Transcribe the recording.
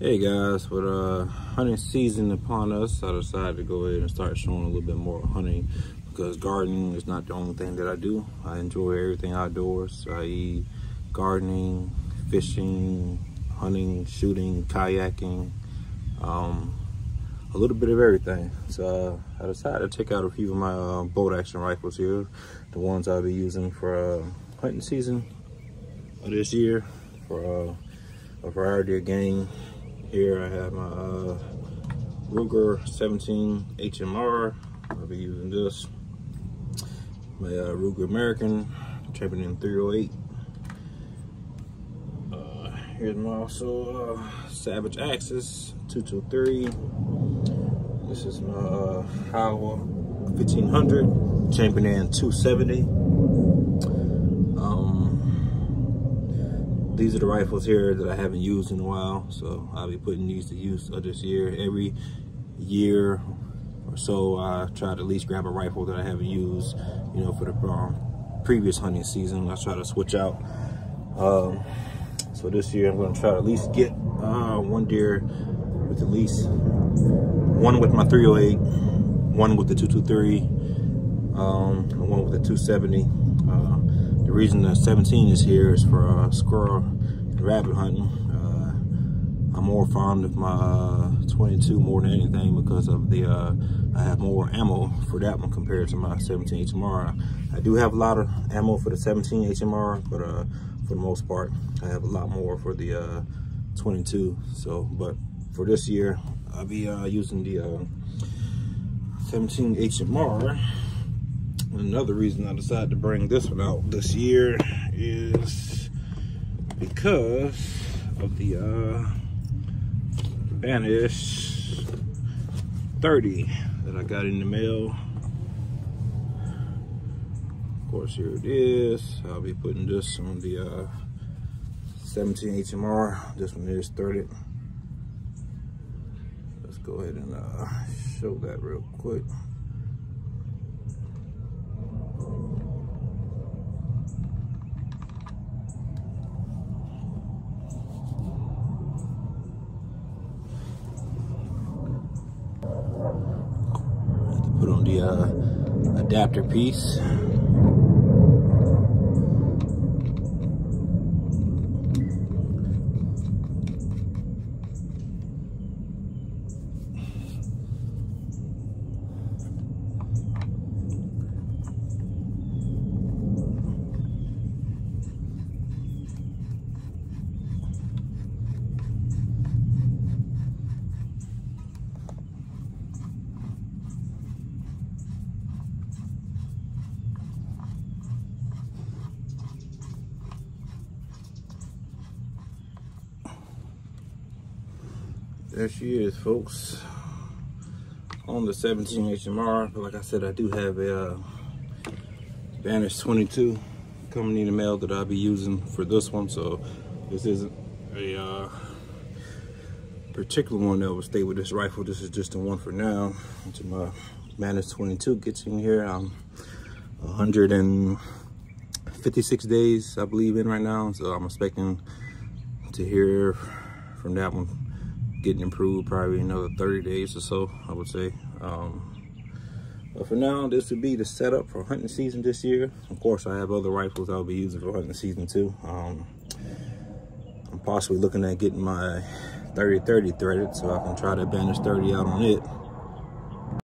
Hey guys, with uh, hunting season upon us, I decided to go ahead and start showing a little bit more hunting because gardening is not the only thing that I do. I enjoy everything outdoors, i.e. gardening, fishing, hunting, shooting, kayaking, um, a little bit of everything. So uh, I decided to take out a few of my uh, bolt action rifles here, the ones I'll be using for uh, hunting season this year for uh, a variety of game here I have my uh, Ruger 17 HMR. I'll be using this. My uh, Ruger American, Champion 308. Uh, here's my also uh, Savage Axis 223. This is my uh, Howa 1500, Champion 270. These are the rifles here that I haven't used in a while. So I'll be putting these to use this year. Every year or so, I try to at least grab a rifle that I haven't used, you know, for the um, previous hunting season. I try to switch out. Um, so this year I'm gonna try to at least get uh, one deer with at least one with my 308, one with the 223, um, and one with the 270. Uh, the reason the 17 is here is for uh, squirrel and rabbit hunting. Uh, I'm more fond of my uh, 22 more than anything because of the uh, I have more ammo for that one compared to my 17 HMR. I do have a lot of ammo for the 17 HMR, but uh, for the most part, I have a lot more for the uh, 22. So, but for this year, I'll be using the 17 HMR another reason I decided to bring this one out this year is because of the uh, Banish 30 that I got in the mail. Of course, here it is. I'll be putting this on the uh, 17 HMR. This one is 30. Let's go ahead and uh, show that real quick. Put on the uh, adapter piece. There she is folks. On the 17 HMR but like I said I do have a uh, Banish 22 coming in the mail that I'll be using for this one so this isn't a uh, particular one that will stay with this rifle. This is just the one for now. Until my Banish 22 gets in here. I'm 156 days I believe in right now so I'm expecting to hear from that one getting improved probably another 30 days or so, I would say. Um, but for now, this would be the setup for hunting season this year. Of course, I have other rifles I'll be using for hunting season too. Um, I'm possibly looking at getting my 30-30 threaded so I can try to Banish 30 out on it.